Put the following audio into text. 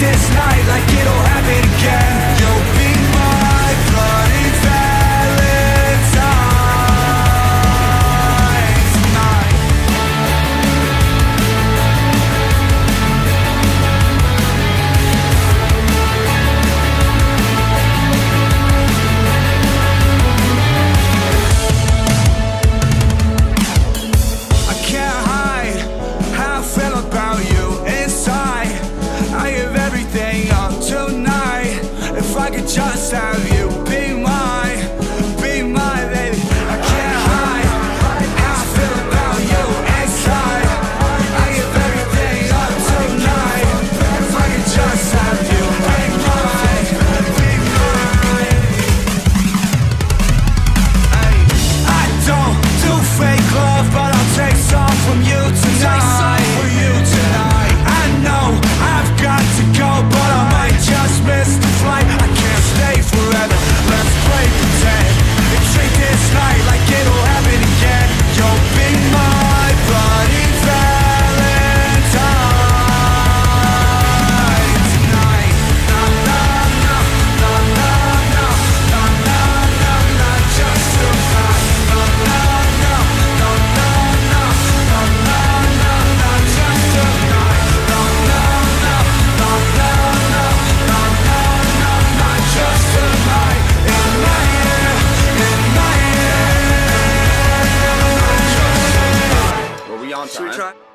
this night like it'll have you. Should we try?